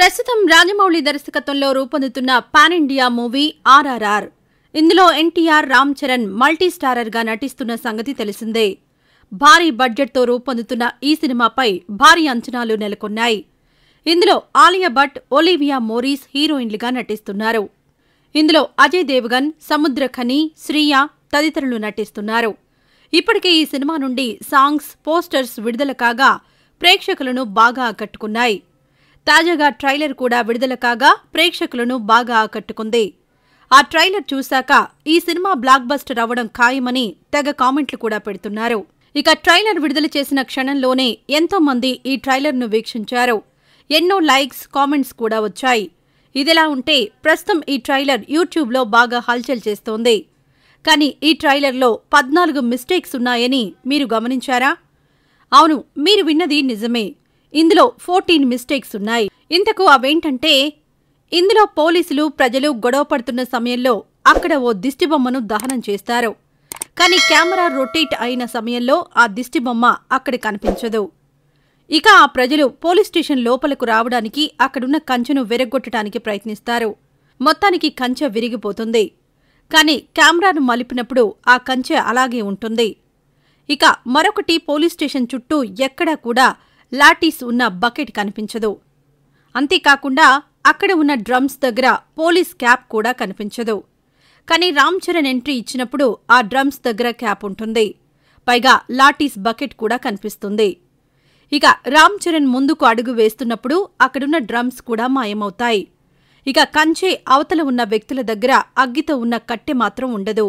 ప్రస్తుతం రాజమౌళి దర్శకత్వంలో రూపొందుతున్న పాన్ ఇండియా మూవీ ఆర్ఆర్ఆర్. ఇందులో ఎన్టీఆర్ రామ్ చరణ్ మల్టీ స్టారర్గా నటిస్తున్న సంగతి తెలిసిందే. భారీ బడ్జెట్తో రూపొందుతున్న ఈ సినిమాపై భారీ అంచనాలు నెలకొన్నాయి. ఇందులో ఆలియా భట్ ఒలివియా మోరీస్ హీరోయిన్లుగా నటిస్తున్నారు. ఇందులో అజయ్ దేవగన్ సముద్ర ఖని శ్రీయ తదితరులు నటిస్తున్నారు. ఇప్పటికే ఈ సినిమా నుండి సాంగ్స్ పోస్టర్స్ విడుదల కాగా ప్రేక్షకులను బాగా ఆకట్టుకున్నాయి. తాజాగా ట్రైలర్ కూడా విడుదల కాగా ప్రేక్షకులను బాగా ఆకట్టుకుంది. ఆ ట్రైలర్ చూశాక ఈ సినిమా బ్లాక్ బస్టర్ అవ్వడం ఖాయమని తెగ కామెంట్లు కూడా పెడుతున్నారు. ఇక ట్రైలర్ విడుదల చేసిన క్షణంలోనే ఎంతో మంది ఈ ట్రైలర్ను వీక్షించారు. ఎన్నో లైక్స్ కామెంట్స్ కూడా వచ్చాయి. ఇదిలా ఉంటే ప్రస్తుతం ఈ ట్రైలర్ యూట్యూబ్లో బాగా హల్చల్ చేస్తోంది. కానీ ఈ ట్రైలర్లో పద్నాలుగు మిస్టేక్స్ ఉన్నాయని మీరు గమనించారా? అవును మీరు విన్నది నిజమే. ఇందులో ఫోర్టీన్ మిస్టేక్స్ ఉన్నాయి. ఇంతకు అవేంటంటే ఇందులో పోలీసులు ప్రజలు గొడవ పడుతున్న సమయంలో అక్కడ ఓ దిష్టిబొమ్మను దహనం చేస్తారు. కానీ కెమెరా రొటేట్ అయిన సమయంలో ఆ దిష్టిబొమ్మ అక్కడ కనిపించదు. ఇక ఆ ప్రజలు పోలీస్ స్టేషన్ లోపలకు రావడానికి అక్కడున్న కంచెను విరగొట్టడానికి ప్రయత్నిస్తారు. మొత్తానికి కంచె విరిగిపోతుంది. కానీ కెమెరాను మలిపినప్పుడు ఆ కంచె అలాగే ఉంటుంది. ఇక మరొకటి పోలీస్ స్టేషన్ చుట్టూ ఎక్కడా కూడా లాఠీస్ ఉన్న బకెట్ కనిపించదు. అంతేకాకుండా అక్కడ ఉన్న డ్రమ్స్ దగ్గర పోలీస్ క్యాప్ కూడా కనిపించదు. కానీ రామ్ చరణ్ ఎంట్రీ ఇచ్చినప్పుడు ఆ డ్రమ్స్ దగ్గర క్యాప్ ఉంటుంది. పైగా లాఠీస్ బకెట్ కూడా కనిపిస్తుంది. ఇక రామ్ చరణ్ ముందుకు అడుగు వేస్తున్నప్పుడు అక్కడున్న డ్రమ్స్ కూడా మాయమవుతాయి. ఇక కంచె అవతల ఉన్న వ్యక్తుల దగ్గర అగ్గితో ఉన్న కట్టె మాత్రం ఉండదు.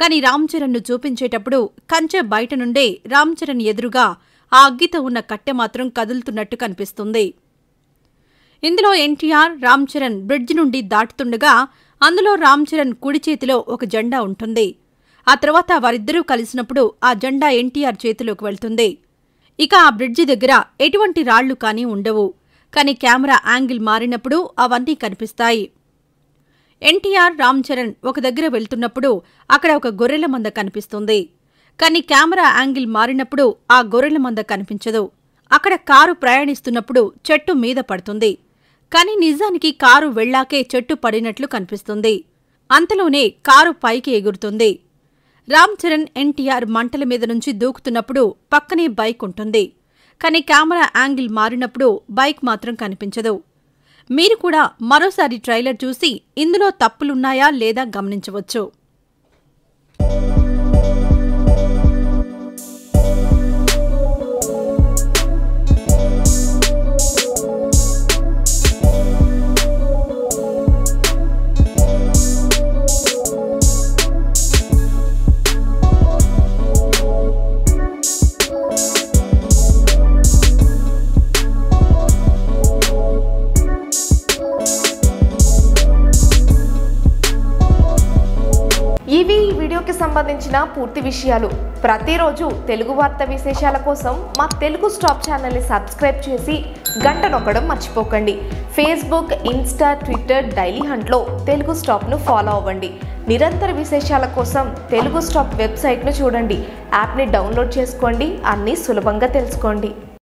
కానీ రామ్ చరణ్ను చూపించేటప్పుడు కంచె బయట నుండే రామ్ చరణ్ ఎదురుగా ఆ అగ్గితో ఉన్న కట్టె మాత్రం కదులుతున్నట్టు కనిపిస్తుంది. ఇందులో ఎన్టీఆర్ రామ్ చరణ్ బ్రిడ్జ్ నుండి దాటుతుండగా అందులో రామ్ చరణ్ కుడి చేతిలో ఒక జెండా ఉంటుంది. ఆ తర్వాత వారిద్దరూ కలిసినప్పుడు ఆ జెండా ఎన్టీఆర్ చేతిలోకి వెళ్తుంది. ఇక ఆ బ్రిడ్జి దగ్గర ఎటువంటి రాళ్ళు కానీ ఉండవు. కానీ కెమెరా యాంగిల్ మారినప్పుడు అవన్నీ కనిపిస్తాయి. ఎన్టీఆర్ రామ్ చరణ్ ఒక దగ్గర వెళ్తున్నప్పుడు అక్కడ ఒక గొర్రెల మంద కనిపిస్తుంది. కానీ కెమెరా యాంగిల్ మారినప్పుడు ఆ గొర్రెల మంద కనిపించదు. అక్కడ కారు ప్రయాణిస్తున్నప్పుడు చెట్టు మీద పడుతుంది. కానీ నిజానికి కారు వెళ్ళాకే చెట్టు పడినట్లు కనిపిస్తుంది. అంతలోనే కారు పైకి ఎగురుతుంది. రామ్ చరణ్ ఎన్టీఆర్ మంటల మీద నుంచి దూకుతున్నప్పుడు పక్కనే బైక్ ఉంటుంది. కానీ కెమెరా యాంగిల్ మారినప్పుడు బైక్ మాత్రం కనిపించదు. మీరు కూడా మరోసారి ట్రైలర్ చూసి ఇందులో తప్పులున్నాయా లేదా గమనించవచ్చు. ఈ సంబంధించిన పూర్తి విషయాలు. ప్రతిరోజు తెలుగు వార్త విశేషాల కోసం మా తెలుగు స్టాప్ ఛానల్ని సబ్స్క్రైబ్ చేసి గంట నొక్కడం మర్చిపోకండి. ఫేస్బుక్ ఇన్స్టా ట్విట్టర్ డైలీ హంట్లో తెలుగు స్టాప్ను ఫాలో అవ్వండి. నిరంతర విశేషాల కోసం తెలుగు స్టాప్ వెబ్సైట్ను చూడండి. యాప్ని డౌన్లోడ్ చేసుకోండి. అన్నీ సులభంగా తెలుసుకోండి.